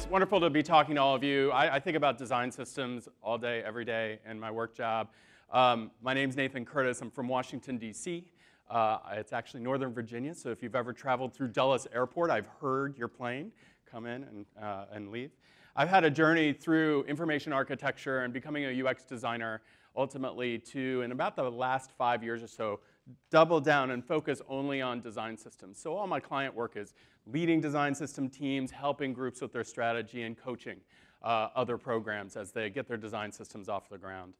It's wonderful to be talking to all of you. I, I think about design systems all day, every day in my work job. Um, my name's Nathan Curtis. I'm from Washington, D.C. Uh, it's actually Northern Virginia, so if you've ever traveled through Dulles Airport, I've heard your plane come in and, uh, and leave. I've had a journey through information architecture and becoming a UX designer ultimately to, in about the last five years or so, double down and focus only on design systems. So all my client work is leading design system teams, helping groups with their strategy, and coaching uh, other programs as they get their design systems off the ground.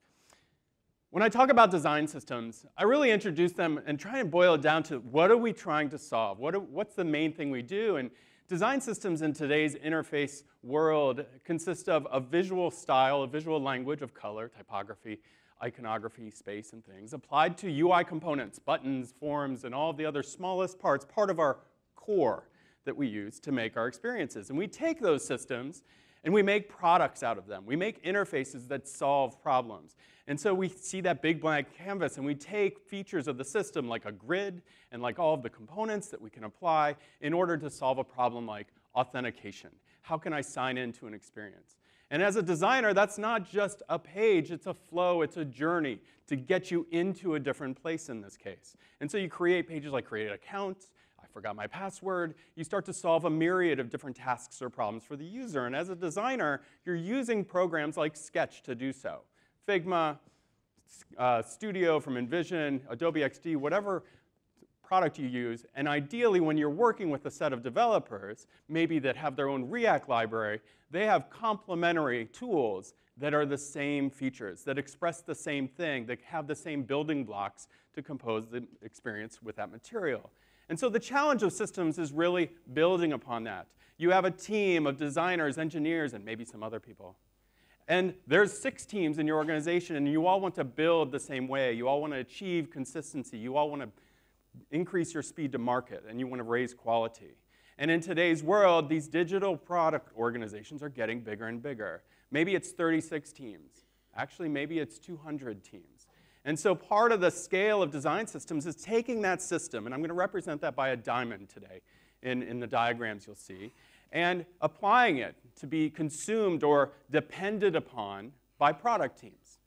When I talk about design systems, I really introduce them and try and boil it down to what are we trying to solve? What are, what's the main thing we do? And design systems in today's interface world consist of a visual style, a visual language of color, typography, iconography, space, and things, applied to UI components, buttons, forms, and all the other smallest parts, part of our core that we use to make our experiences. And we take those systems and we make products out of them. We make interfaces that solve problems. And so we see that big blank canvas and we take features of the system like a grid and like all of the components that we can apply in order to solve a problem like authentication. How can I sign into an experience? And as a designer, that's not just a page, it's a flow, it's a journey to get you into a different place in this case. And so you create pages like create account, forgot my password. You start to solve a myriad of different tasks or problems for the user. And as a designer, you're using programs like Sketch to do so. Figma, uh, Studio from InVision, Adobe XD, whatever product you use, and ideally when you're working with a set of developers, maybe that have their own React library, they have complementary tools that are the same features, that express the same thing, that have the same building blocks to compose the experience with that material. And so the challenge of systems is really building upon that. You have a team of designers, engineers, and maybe some other people. And there's six teams in your organization, and you all want to build the same way. You all want to achieve consistency. You all want to increase your speed to market and you want to raise quality. And in today's world, these digital product organizations are getting bigger and bigger. Maybe it's 36 teams. Actually, maybe it's 200 teams. And so part of the scale of design systems is taking that system, and I'm going to represent that by a diamond today in, in the diagrams you'll see, and applying it to be consumed or depended upon by product teams.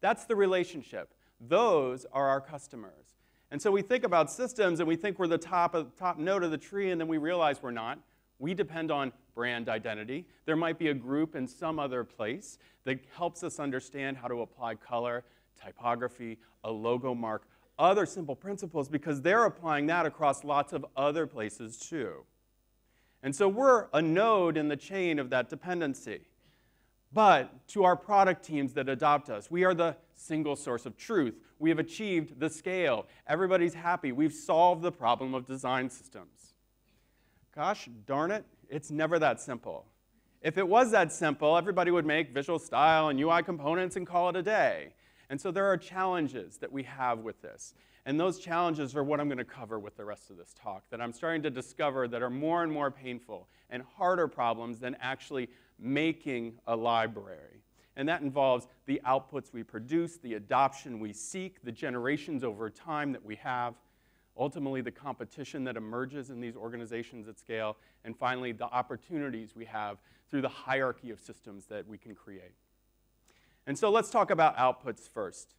That's the relationship. Those are our customers. And so we think about systems and we think we're the top, of, top note of the tree, and then we realize we're not. We depend on brand identity. There might be a group in some other place that helps us understand how to apply color, typography, a logo mark, other simple principles, because they're applying that across lots of other places too. And so we're a node in the chain of that dependency. But to our product teams that adopt us, we are the single source of truth. We have achieved the scale. Everybody's happy. We've solved the problem of design systems. Gosh darn it, it's never that simple. If it was that simple, everybody would make visual style and UI components and call it a day. And so there are challenges that we have with this. And those challenges are what I'm going to cover with the rest of this talk, that I'm starting to discover that are more and more painful and harder problems than actually making a library. And that involves the outputs we produce, the adoption we seek, the generations over time that we have, ultimately the competition that emerges in these organizations at scale, and finally the opportunities we have through the hierarchy of systems that we can create. And so let's talk about outputs first.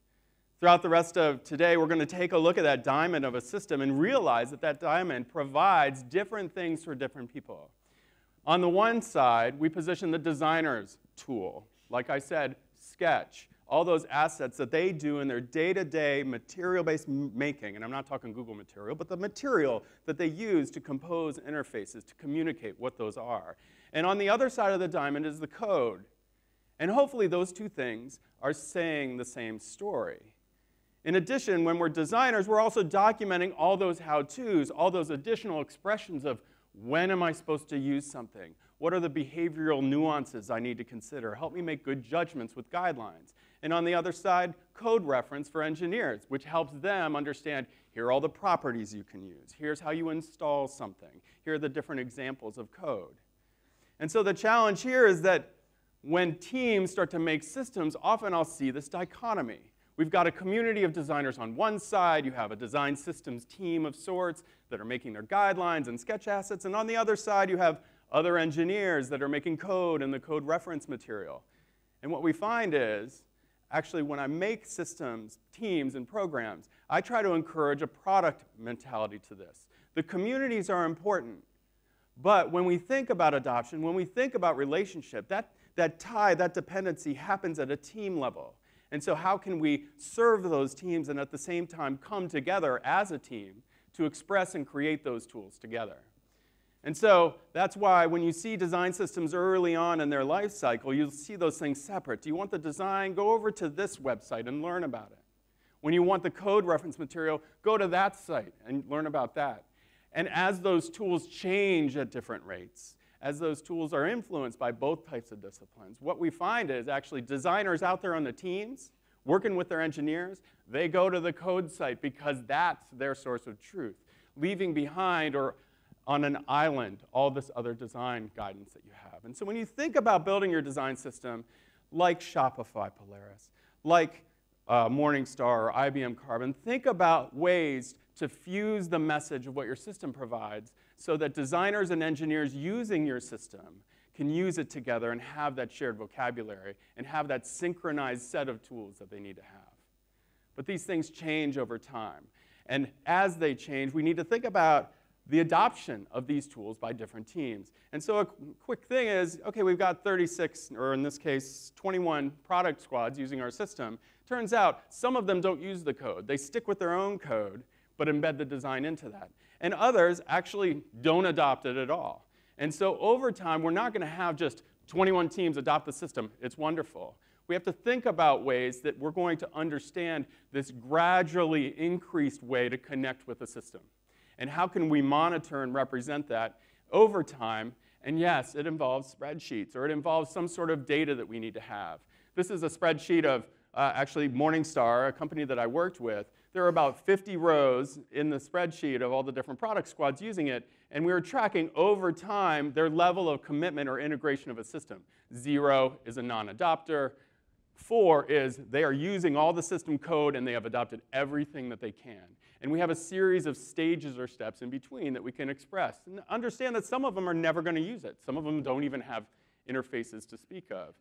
Throughout the rest of today, we're going to take a look at that diamond of a system and realize that that diamond provides different things for different people. On the one side, we position the designer's tool, like I said, Sketch, all those assets that they do in their day-to-day material-based making, and I'm not talking Google material, but the material that they use to compose interfaces, to communicate what those are. And on the other side of the diamond is the code. And hopefully those two things are saying the same story. In addition, when we're designers, we're also documenting all those how-tos, all those additional expressions of when am I supposed to use something? What are the behavioral nuances I need to consider? Help me make good judgments with guidelines. And on the other side, code reference for engineers, which helps them understand here are all the properties you can use. Here's how you install something. Here are the different examples of code. And so the challenge here is that when teams start to make systems, often I'll see this dichotomy. We've got a community of designers on one side, you have a design systems team of sorts that are making their guidelines and sketch assets, and on the other side you have other engineers that are making code and the code reference material. And what we find is, actually, when I make systems, teams, and programs, I try to encourage a product mentality to this. The communities are important, but when we think about adoption, when we think about relationship, that, that tie, that dependency happens at a team level. And so, how can we serve those teams and at the same time come together as a team to express and create those tools together? And so that's why when you see design systems early on in their life cycle, you'll see those things separate. Do you want the design? Go over to this website and learn about it. When you want the code reference material, go to that site and learn about that. And as those tools change at different rates, as those tools are influenced by both types of disciplines, what we find is actually designers out there on the teams working with their engineers, they go to the code site because that's their source of truth, leaving behind or on an island all this other design guidance that you have. And so when you think about building your design system, like Shopify Polaris, like uh, Morningstar or IBM Carbon, think about ways to fuse the message of what your system provides so that designers and engineers using your system can use it together and have that shared vocabulary and have that synchronized set of tools that they need to have. But these things change over time. And as they change, we need to think about the adoption of these tools by different teams. And so a quick thing is, okay, we've got 36, or in this case, 21 product squads using our system. Turns out some of them don't use the code. They stick with their own code, but embed the design into that and others actually don't adopt it at all. And so over time, we're not going to have just 21 teams adopt the system. It's wonderful. We have to think about ways that we're going to understand this gradually increased way to connect with the system. And how can we monitor and represent that over time? And yes, it involves spreadsheets or it involves some sort of data that we need to have. This is a spreadsheet of uh, actually Morningstar, a company that I worked with, there are about 50 rows in the spreadsheet of all the different product squads using it, and we were tracking over time their level of commitment or integration of a system. Zero is a non-adopter. Four is they are using all the system code and they have adopted everything that they can. And we have a series of stages or steps in between that we can express. And understand that some of them are never going to use it. Some of them don't even have interfaces to speak of.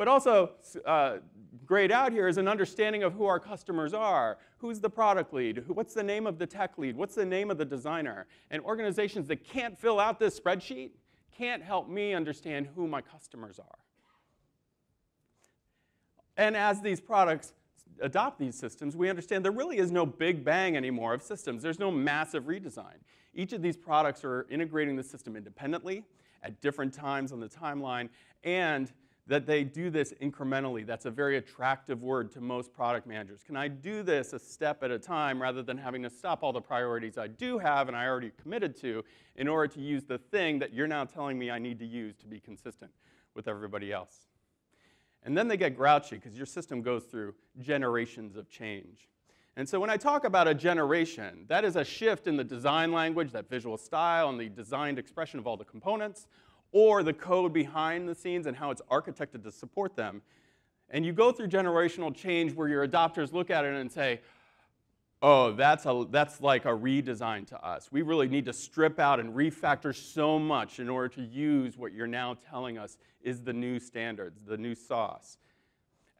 But also, uh, grayed out here is an understanding of who our customers are. Who's the product lead? What's the name of the tech lead? What's the name of the designer? And organizations that can't fill out this spreadsheet can't help me understand who my customers are. And as these products adopt these systems, we understand there really is no big bang anymore of systems. There's no massive redesign. Each of these products are integrating the system independently at different times on the timeline, and that they do this incrementally. That's a very attractive word to most product managers. Can I do this a step at a time rather than having to stop all the priorities I do have and I already committed to in order to use the thing that you're now telling me I need to use to be consistent with everybody else? And then they get grouchy because your system goes through generations of change. And so when I talk about a generation, that is a shift in the design language, that visual style, and the designed expression of all the components, or the code behind the scenes and how it's architected to support them. And you go through generational change where your adopters look at it and say, oh, that's, a, that's like a redesign to us. We really need to strip out and refactor so much in order to use what you're now telling us is the new standards, the new sauce.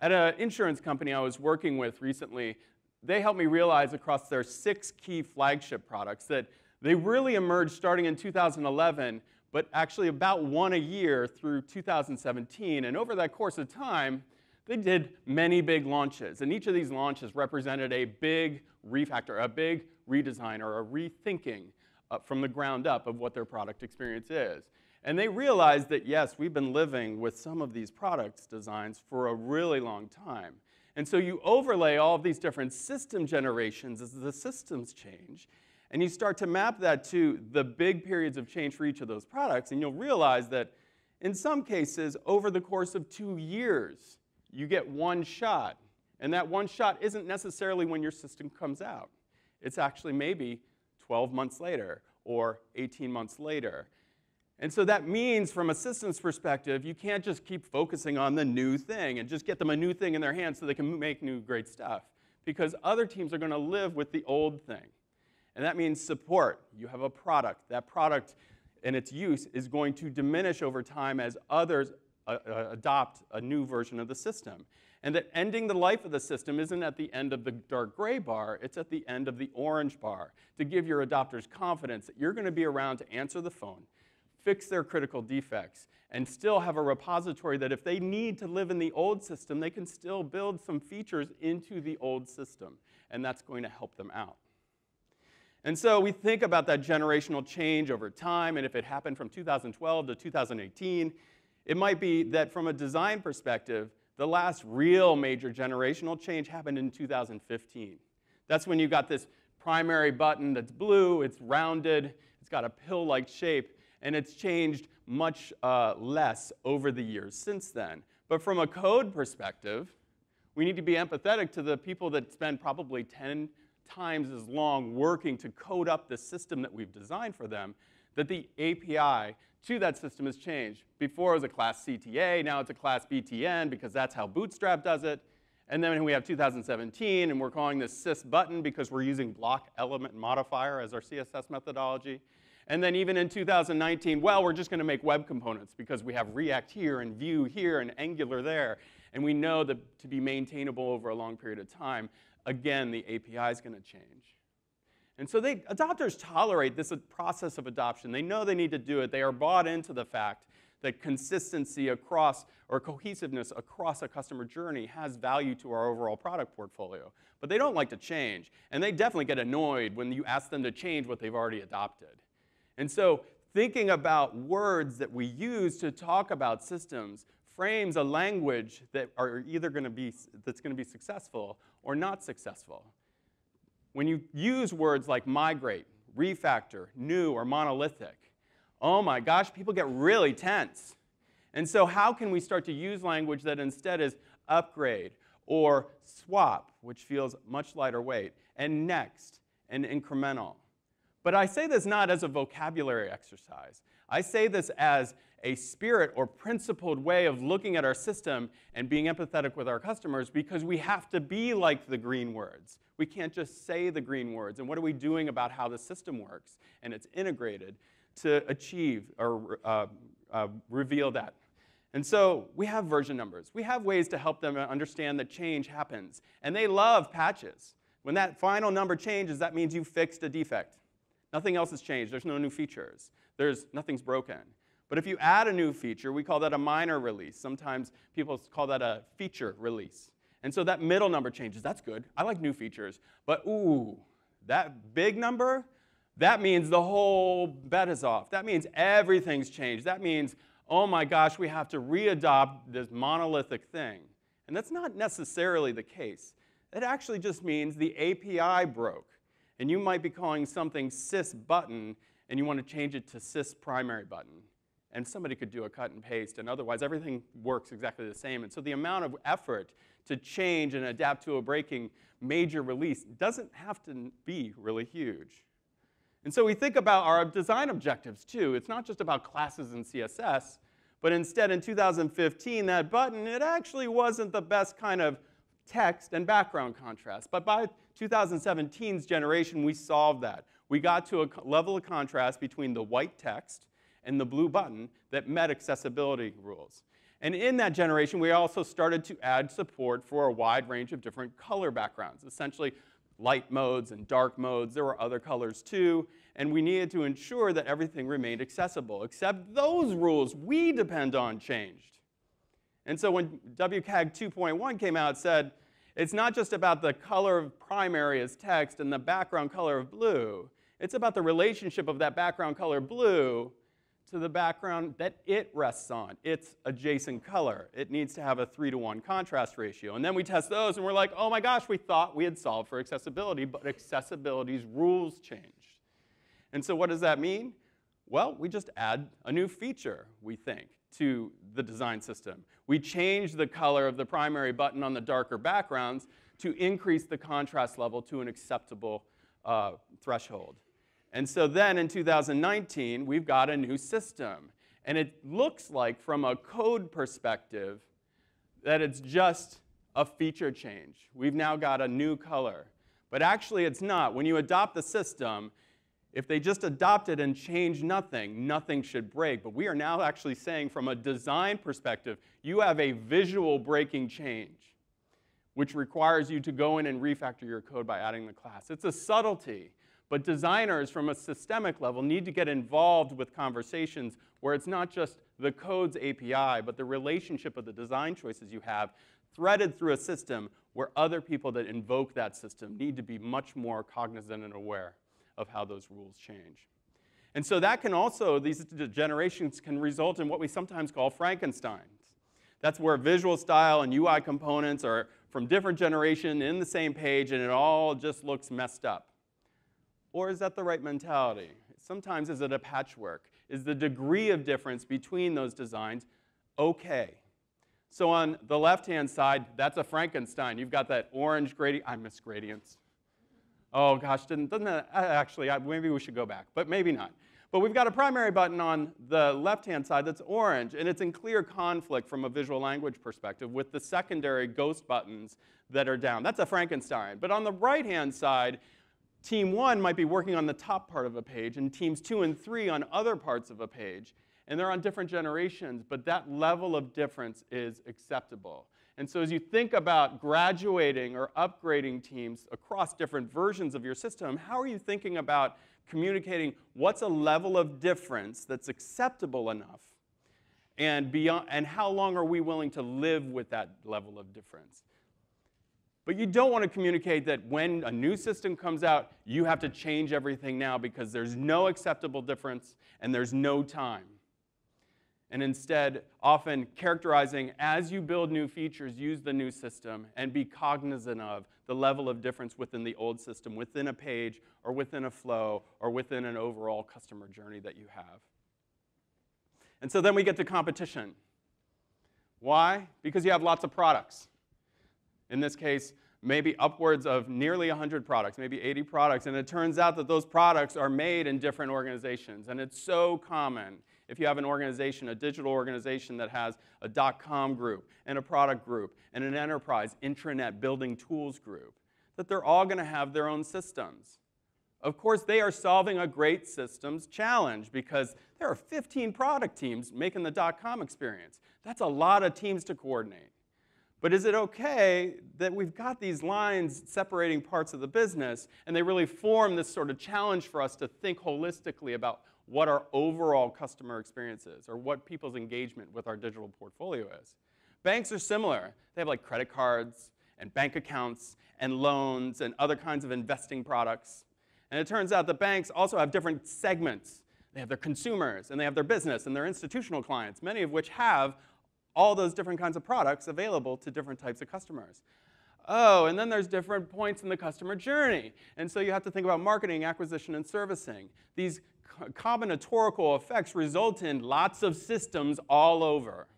At an insurance company I was working with recently, they helped me realize across their six key flagship products that they really emerged starting in 2011 but actually about one a year through 2017. And over that course of time, they did many big launches. And each of these launches represented a big refactor, a big redesign, or a rethinking uh, from the ground up of what their product experience is. And they realized that, yes, we've been living with some of these products designs for a really long time. And so you overlay all of these different system generations as the systems change, and you start to map that to the big periods of change for each of those products, and you'll realize that in some cases, over the course of two years, you get one shot. And that one shot isn't necessarily when your system comes out. It's actually maybe 12 months later or 18 months later. And so that means, from a systems perspective, you can't just keep focusing on the new thing and just get them a new thing in their hands so they can make new great stuff. Because other teams are going to live with the old thing. And that means support. You have a product. That product and its use is going to diminish over time as others uh, uh, adopt a new version of the system. And that ending the life of the system isn't at the end of the dark gray bar, it's at the end of the orange bar to give your adopters confidence that you're going to be around to answer the phone, fix their critical defects, and still have a repository that if they need to live in the old system, they can still build some features into the old system. And that's going to help them out. And so we think about that generational change over time, and if it happened from 2012 to 2018, it might be that from a design perspective, the last real major generational change happened in 2015. That's when you got this primary button that's blue, it's rounded, it's got a pill-like shape, and it's changed much uh, less over the years since then. But from a code perspective, we need to be empathetic to the people that spend probably 10 times as long working to code up the system that we've designed for them, that the API to that system has changed. Before it was a class CTA, now it's a class BTN because that's how Bootstrap does it. And then we have 2017, and we're calling this sys button because we're using block element modifier as our CSS methodology. And then even in 2019, well, we're just going to make web components because we have React here and Vue here and Angular there. And we know that to be maintainable over a long period of time, again, the API is going to change. And so they, adopters tolerate this uh, process of adoption. They know they need to do it. They are bought into the fact that consistency across or cohesiveness across a customer journey has value to our overall product portfolio. But they don't like to change. And they definitely get annoyed when you ask them to change what they've already adopted. And so thinking about words that we use to talk about systems frames a language that are either going to be that's going to be successful or not successful. When you use words like migrate, refactor, new, or monolithic, oh my gosh, people get really tense. And so how can we start to use language that instead is upgrade or swap, which feels much lighter weight, and next, and incremental? But I say this not as a vocabulary exercise. I say this as a spirit or principled way of looking at our system and being empathetic with our customers because we have to be like the green words. We can't just say the green words. And what are we doing about how the system works and it's integrated to achieve or uh, uh, reveal that? And so we have version numbers. We have ways to help them understand that change happens. And they love patches. When that final number changes, that means you fixed a defect. Nothing else has changed. There's no new features. There's nothing's broken. But if you add a new feature, we call that a minor release. Sometimes people call that a feature release. And so that middle number changes. That's good. I like new features. But ooh, that big number, that means the whole bet is off. That means everything's changed. That means, oh my gosh, we have to readopt this monolithic thing. And that's not necessarily the case. It actually just means the API broke. And you might be calling something sys button, and you want to change it to sys primary button and somebody could do a cut and paste, and otherwise everything works exactly the same. And so the amount of effort to change and adapt to a breaking major release doesn't have to be really huge. And so we think about our design objectives too. It's not just about classes in CSS, but instead in 2015, that button, it actually wasn't the best kind of text and background contrast. But by 2017's generation, we solved that. We got to a level of contrast between the white text and the blue button that met accessibility rules. And in that generation, we also started to add support for a wide range of different color backgrounds, essentially light modes and dark modes. There were other colors too, and we needed to ensure that everything remained accessible, except those rules we depend on changed. And so when WCAG 2.1 came out, it said, it's not just about the color of primary as text and the background color of blue. It's about the relationship of that background color blue to the background that it rests on, its adjacent color. It needs to have a 3 to 1 contrast ratio. And then we test those and we're like, oh my gosh, we thought we had solved for accessibility, but accessibility's rules changed. And so what does that mean? Well, we just add a new feature, we think, to the design system. We change the color of the primary button on the darker backgrounds to increase the contrast level to an acceptable uh, threshold. And so then in 2019, we've got a new system. And it looks like, from a code perspective, that it's just a feature change. We've now got a new color. But actually, it's not. When you adopt the system, If they just adopt it and change nothing, nothing should break. But we are now actually saying, from a design perspective, you have a visual breaking change, which requires you to go in and refactor your code by adding the class. It's a subtlety, but designers from a systemic level need to get involved with conversations where it's not just the code's API, but the relationship of the design choices you have threaded through a system where other people that invoke that system need to be much more cognizant and aware of how those rules change. And so that can also, these generations can result in what we sometimes call Frankensteins. That's where visual style and UI components are from different generation in the same page and it all just looks messed up. Or is that the right mentality? Sometimes is it a patchwork? Is the degree of difference between those designs okay? So on the left-hand side, that's a Frankenstein. You've got that orange gradient. I miss gradients. Oh gosh, didn't, doesn't that, uh, actually, maybe we should go back, but maybe not. But we've got a primary button on the left-hand side that's orange, and it's in clear conflict from a visual language perspective with the secondary ghost buttons that are down. That's a Frankenstein. But on the right-hand side, team one might be working on the top part of a page, and teams two and three on other parts of a page. And they're on different generations, but that level of difference is acceptable. And so as you think about graduating or upgrading teams across different versions of your system, how are you thinking about communicating what's a level of difference that's acceptable enough and, beyond, and how long are we willing to live with that level of difference? But you don't want to communicate that when a new system comes out, you have to change everything now because there's no acceptable difference and there's no time and instead often characterizing as you build new features, use the new system and be cognizant of the level of difference within the old system, within a page or within a flow or within an overall customer journey that you have. And so then we get to competition. Why? Because you have lots of products. In this case, maybe upwards of nearly 100 products, maybe 80 products, and it turns out that those products are made in different organizations. And it's so common if you have an organization, a digital organization that has a dot-com group and a product group and an enterprise intranet building tools group, that they're all going to have their own systems. Of course, they are solving a great systems challenge because there are 15 product teams making the dot-com experience. That's a lot of teams to coordinate. But is it okay that we've got these lines separating parts of the business and they really form this sort of challenge for us to think holistically about what our overall customer experience is or what people's engagement with our digital portfolio is. Banks are similar. They have like credit cards and bank accounts and loans and other kinds of investing products. And it turns out that banks also have different segments. They have their consumers and they have their business and their institutional clients, many of which have all those different kinds of products available to different types of customers. Oh, and then there's different points in the customer journey. And so you have to think about marketing, acquisition, and servicing. These combinatorial effects result in lots of systems all over.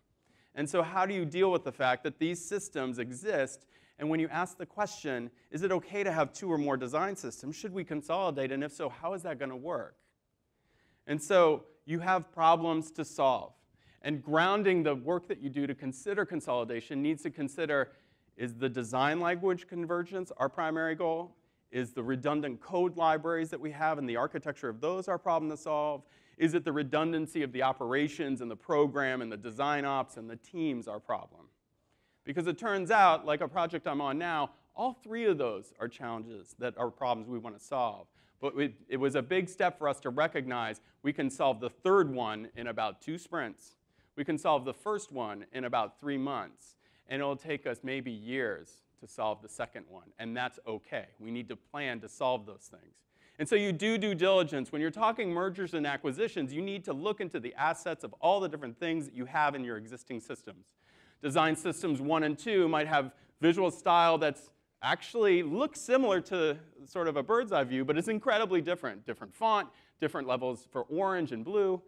And so how do you deal with the fact that these systems exist and when you ask the question, is it okay to have two or more design systems? Should we consolidate? And if so, how is that going to work? And so you have problems to solve. And grounding the work that you do to consider consolidation needs to consider is the design language convergence our primary goal? Is the redundant code libraries that we have and the architecture of those our problem to solve? Is it the redundancy of the operations and the program and the design ops and the teams our problem? Because it turns out, like a project I'm on now, all three of those are challenges that are problems we want to solve. But it, it was a big step for us to recognize we can solve the third one in about two sprints. We can solve the first one in about three months. And it'll take us maybe years to solve the second one, and that's okay. We need to plan to solve those things. And so you do due diligence. When you're talking mergers and acquisitions, you need to look into the assets of all the different things that you have in your existing systems. Design systems one and two might have visual style that's actually looks similar to sort of a bird's eye view, but it's incredibly different. Different font, different levels for orange and blue.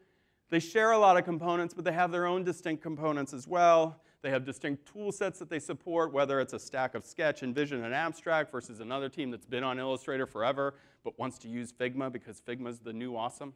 They share a lot of components, but they have their own distinct components as well. They have distinct tool sets that they support, whether it's a stack of Sketch, InVision, and Abstract versus another team that's been on Illustrator forever but wants to use Figma because Figma's the new awesome.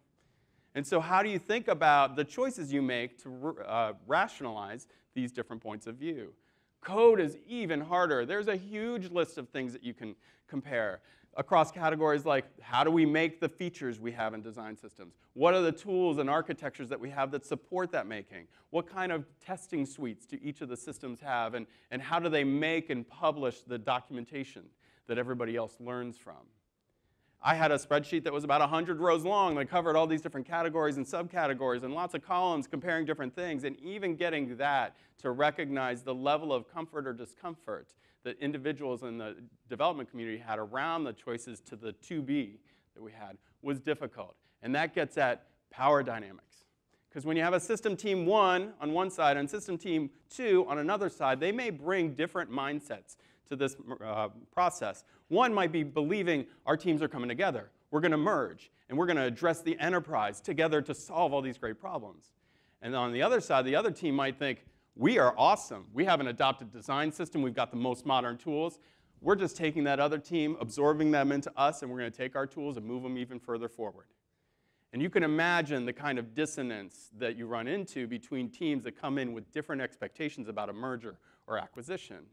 And so how do you think about the choices you make to uh, rationalize these different points of view? Code is even harder. There's a huge list of things that you can compare. Across categories like how do we make the features we have in design systems? What are the tools and architectures that we have that support that making? What kind of testing suites do each of the systems have? And, and how do they make and publish the documentation that everybody else learns from? I had a spreadsheet that was about 100 rows long that covered all these different categories and subcategories and lots of columns comparing different things. And even getting that to recognize the level of comfort or discomfort that individuals in the development community had around the choices to the 2B that we had was difficult. And that gets at power dynamics. Because when you have a system team one on one side and system team two on another side, they may bring different mindsets to this uh, process. One might be believing our teams are coming together. We're going to merge, and we're going to address the enterprise together to solve all these great problems. And on the other side, the other team might think, we are awesome. We have an adopted design system. We've got the most modern tools. We're just taking that other team, absorbing them into us, and we're going to take our tools and move them even further forward. And you can imagine the kind of dissonance that you run into between teams that come in with different expectations about a merger or acquisition.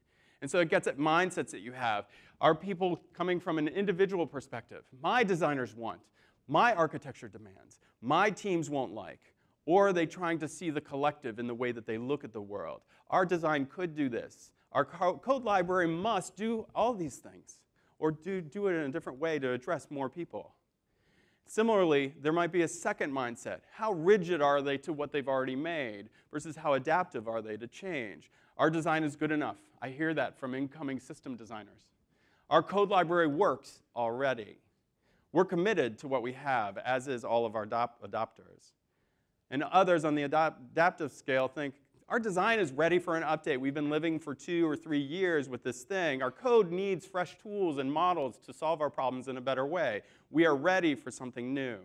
And so it gets at mindsets that you have. Are people coming from an individual perspective? My designers want, my architecture demands, my teams won't like. Or are they trying to see the collective in the way that they look at the world? Our design could do this. Our code library must do all these things, or do, do it in a different way to address more people. Similarly, there might be a second mindset. How rigid are they to what they've already made versus how adaptive are they to change? Our design is good enough. I hear that from incoming system designers. Our code library works already. We're committed to what we have, as is all of our adopters. And others on the adaptive scale think, our design is ready for an update. We've been living for two or three years with this thing. Our code needs fresh tools and models to solve our problems in a better way. We are ready for something new.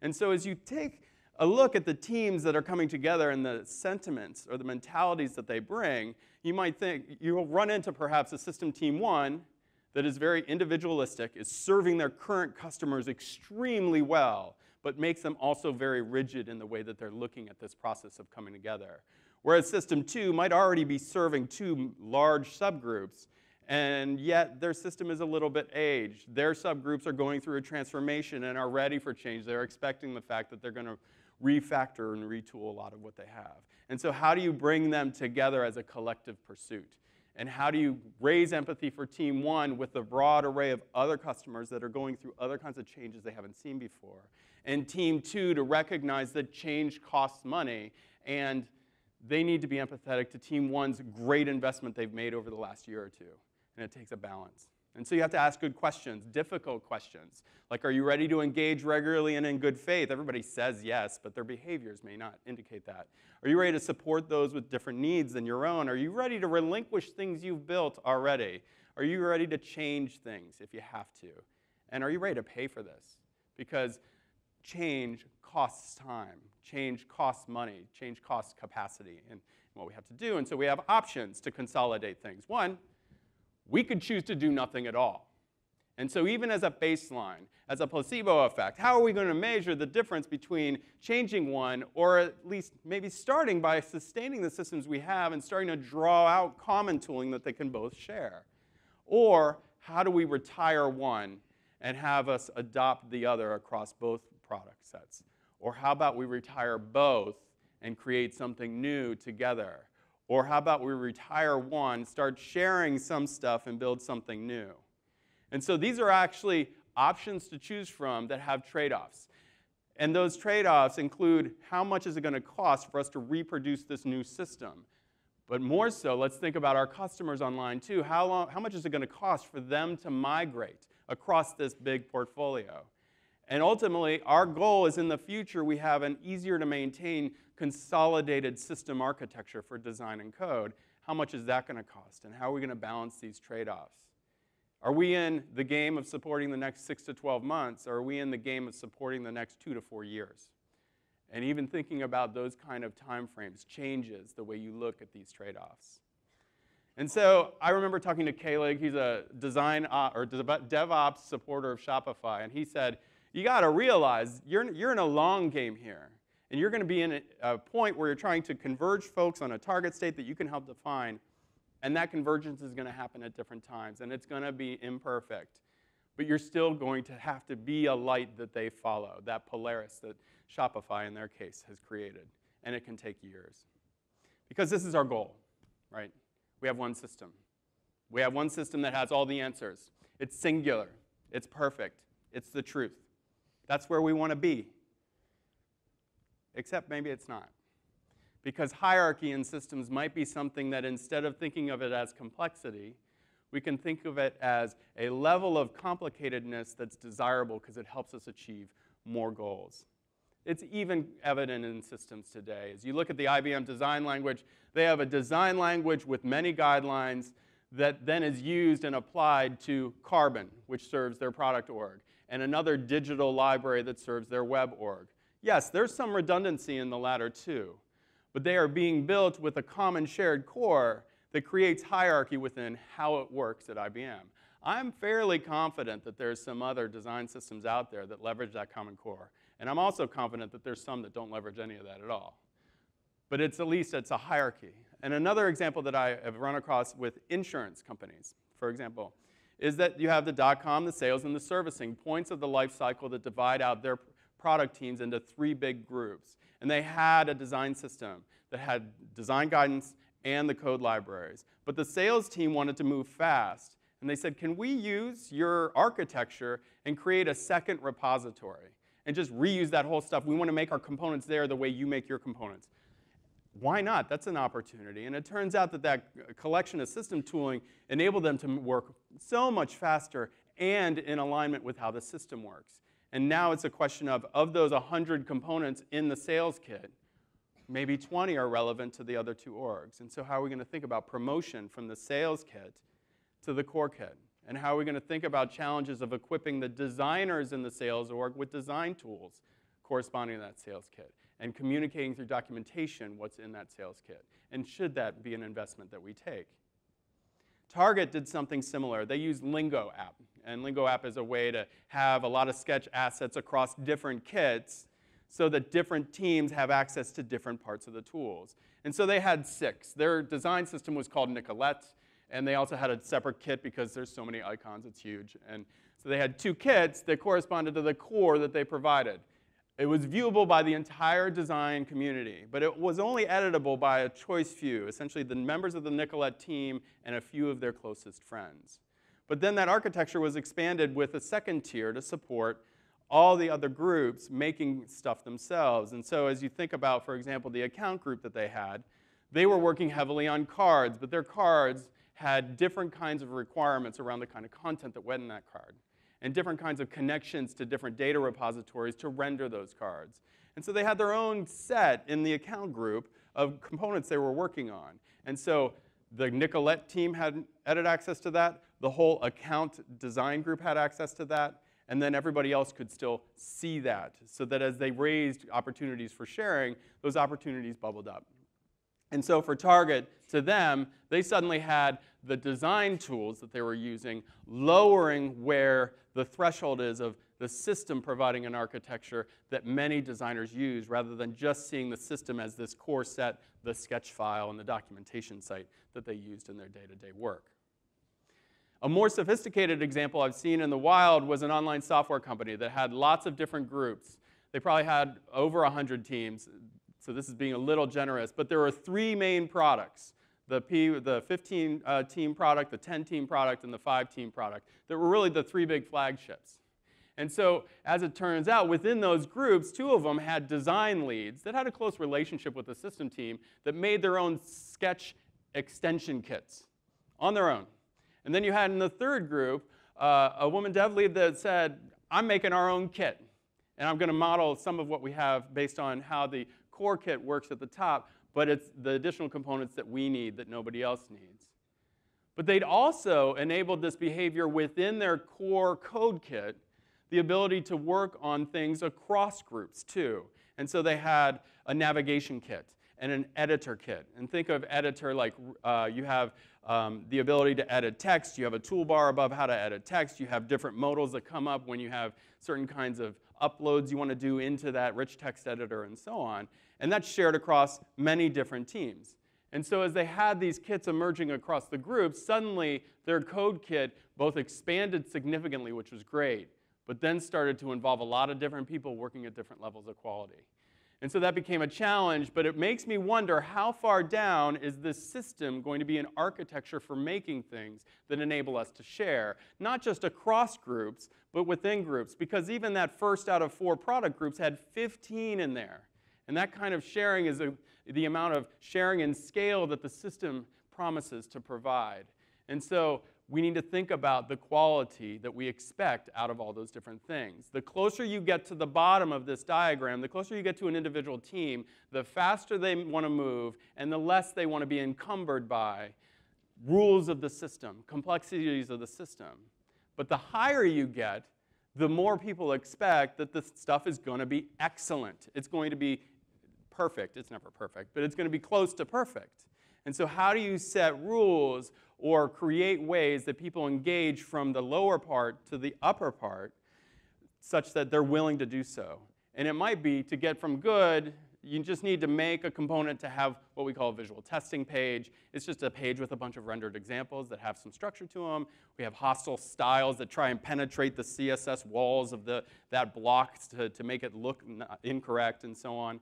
And so as you take a look at the teams that are coming together and the sentiments or the mentalities that they bring, you might think you'll run into perhaps a system team one that is very individualistic, is serving their current customers extremely well, but makes them also very rigid in the way that they're looking at this process of coming together. Whereas system two might already be serving two large subgroups, and yet their system is a little bit aged. Their subgroups are going through a transformation and are ready for change. They're expecting the fact that they're going to refactor and retool a lot of what they have. And so, how do you bring them together as a collective pursuit? And how do you raise empathy for team one with the broad array of other customers that are going through other kinds of changes they haven't seen before? and team two to recognize that change costs money and they need to be empathetic to team one's great investment they've made over the last year or two. And it takes a balance. And so you have to ask good questions, difficult questions. Like, are you ready to engage regularly and in good faith? Everybody says yes, but their behaviors may not indicate that. Are you ready to support those with different needs than your own? Are you ready to relinquish things you've built already? Are you ready to change things if you have to? And are you ready to pay for this? Because change costs time, change costs money, change costs capacity and what we have to do. And so we have options to consolidate things. One, we could choose to do nothing at all. And so even as a baseline, as a placebo effect, how are we going to measure the difference between changing one or at least maybe starting by sustaining the systems we have and starting to draw out common tooling that they can both share? Or how do we retire one and have us adopt the other across both product sets? Or how about we retire both and create something new together? Or how about we retire one, start sharing some stuff, and build something new? And so these are actually options to choose from that have trade offs. And those trade offs include how much is it going to cost for us to reproduce this new system? But more so, let's think about our customers online too. How, long, how much is it going to cost for them to migrate across this big portfolio? And ultimately, our goal is in the future we have an easier to maintain consolidated system architecture for design and code. How much is that going to cost? And how are we going to balance these trade offs? Are we in the game of supporting the next six to 12 months, or are we in the game of supporting the next two to four years? And even thinking about those kind of time frames changes the way you look at these trade offs. And so I remember talking to Kaelig, he's a design or DevOps supporter of Shopify, and he said, you got to realize you're, you're in a long game here. And you're going to be in a, point where you're trying to converge folks on a target state that you can help define. And that convergence is going to happen at different times, and it's going to be imperfect. but you're still going to have to be a light that they follow, that Polaris that Shopify, in their case, has created. And it can take years. Because this is our goal, right? We have one system. We have one system that has all the answers. It's singular, it's perfect, it's the truth. That's where we want to be. Except maybe it's not. Because hierarchy in systems might be something that instead of thinking of it as complexity, we can think of it as a level of complicatedness that's desirable because it helps us achieve more goals. It's even evident in systems today. As you look at the IBM design language, they have a design language with many guidelines that then is used and applied to Carbon, which serves their product org, and another digital library that serves their web org. Yes, there's some redundancy in the latter too, but they are being built with a common shared core that creates hierarchy within how it works at IBM. I'm fairly confident that there's some other design systems out there that leverage that common core. And I'm also confident that there's some that don't leverage any of that at all. But it's at least it's a hierarchy. And another example that I have run across with insurance companies, for example, is that you have the dot-com, the sales, and the servicing, points of the life cycle that divide out their product teams into three big groups. And they had a design system that had design guidance and the code libraries. But the sales team wanted to move fast. And they said, can we use your architecture and create a second repository? and just reuse that whole stuff. We want to make our components there the way you make your components. Why not? That's an opportunity. And it turns out that that collection of system tooling enabled them to work so much faster and in alignment with how the system works. And now it's a question of, of those 100 components in the sales kit, maybe 20 are relevant to the other two orgs. And so how are we going to think about promotion from the sales kit to the core kit? And how are we going to think about challenges of equipping the designers in the sales org with design tools corresponding to that sales kit and communicating through documentation what's in that sales kit? And should that be an investment that we take? Target did something similar. They used Lingo app. And Lingo app is a way to have a lot of sketch assets across different kits so that different teams have access to different parts of the tools. And so they had six. Their design system was called Nicollet. And they also had a separate kit because there's so many icons, it's huge. And so they had two kits that corresponded to the core that they provided. It was viewable by the entire design community, but it was only editable by a choice few, essentially the members of the Nicollet team and a few of their closest friends. But then that architecture was expanded with a second tier to support all the other groups making stuff themselves. And so as you think about, for example, the account group that they had, they were working heavily on cards, but their cards had different kinds of requirements around the kind of content that went in that card and different kinds of connections to different data repositories to render those cards. And so they had their own set in the account group of components they were working on. And so the Nicollet team had edit access to that, the whole account design group had access to that, and then everybody else could still see that so that as they raised opportunities for sharing, those opportunities bubbled up. And so for Target, to them, they suddenly had the design tools that they were using lowering where the threshold is of the system providing an architecture that many designers use rather than just seeing the system as this core set, the sketch file, and the documentation site that they used in their day-to-day -day work. A more sophisticated example I've seen in the wild was an online software company that had lots of different groups. They probably had over 100 teams so this is being a little generous, but there were three main products. The, P, the 15 uh, team product, the 10 team product, and the 5 team product that were really the three big flagships. And so, as it turns out, within those groups, two of them had design leads that had a close relationship with the system team that made their own sketch extension kits on their own. And then you had in the third group uh, a woman dev lead that said, I'm making our own kit. And I'm going to model some of what we have based on how the core kit works at the top, but it's the additional components that we need that nobody else needs. But they'd also enabled this behavior within their core code kit, the ability to work on things across groups too. And so they had a navigation kit and an editor kit. And think of editor like uh, you have um, the ability to edit text, you have a toolbar above how to edit text, you have different modals that come up when you have certain kinds of uploads you want to do into that rich text editor and so on. And that's shared across many different teams. And so as they had these kits emerging across the groups, suddenly their code kit both expanded significantly, which was great, but then started to involve a lot of different people working at different levels of quality. And so that became a challenge, but it makes me wonder how far down is this system going to be an architecture for making things that enable us to share, not just across groups, but within groups, because even that first out of four product groups had 15 in there. And that kind of sharing is a, the amount of sharing and scale that the system promises to provide. And so we need to think about the quality that we expect out of all those different things. The closer you get to the bottom of this diagram, the closer you get to an individual team, the faster they want to move and the less they want to be encumbered by rules of the system, complexities of the system. But the higher you get, the more people expect that this stuff is going to be excellent. It's going to be perfect. It's never perfect, but it's going to be close to perfect. And so, how do you set rules or create ways that people engage from the lower part to the upper part such that they're willing to do so? And it might be to get from good, you just need to make a component to have what we call a visual testing page. It's just a page with a bunch of rendered examples that have some structure to them. We have hostile styles that try and penetrate the CSS walls of the, that block to, to make it look incorrect and so on.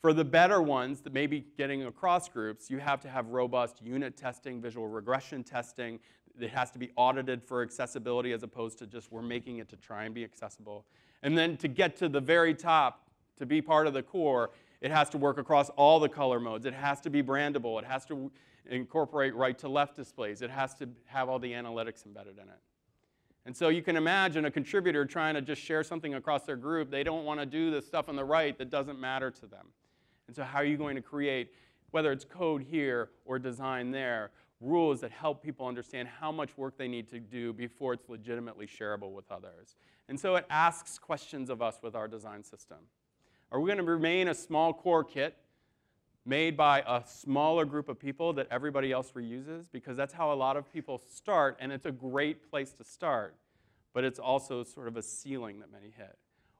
For the better ones that may be getting across groups, you have to have robust unit testing, visual regression testing. It has to be audited for accessibility as opposed to just we're making it to try and be accessible. And then to get to the very top, to be part of the core, it has to work across all the color modes. It has to be brandable. It has to incorporate right to left displays. It has to have all the analytics embedded in it. And so you can imagine a contributor trying to just share something across their group. They don't want to do the stuff on the right that doesn't matter to them. And so, how are you going to create, whether it's code here or design there, rules that help people understand how much work they need to do before it's legitimately shareable with others? And so, it asks questions of us with our design system. Are we going to remain a small core kit made by a smaller group of people that everybody else reuses? Because that's how a lot of people start, and it's a great place to start, but it's also sort of a ceiling that many hit.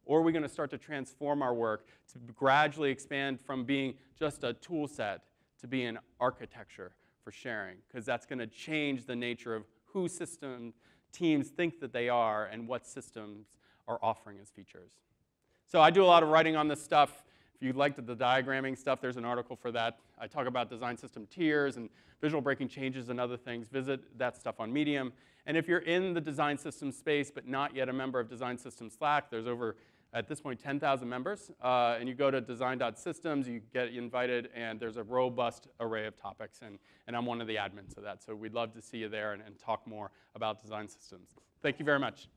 Or are we going to start to transform our work to gradually expand from being just a tool set to be an architecture for sharing? Because that's going to change the nature of who system teams think that they are and what systems are offering as features. So I do a lot of writing on this stuff. If you liked the diagramming stuff, there's an article for that. I talk about design system tiers and visual breaking changes and other things. Visit that stuff on Medium. And if you're in the design system space but not yet a member of Design System Slack, there's over at this point 10,000 members. Uh, and you go to design.systems, you get invited, and there's a robust array of topics. And, and I'm one of the admins of that. So we'd love to see you there and, and talk more about design systems. Thank you very much.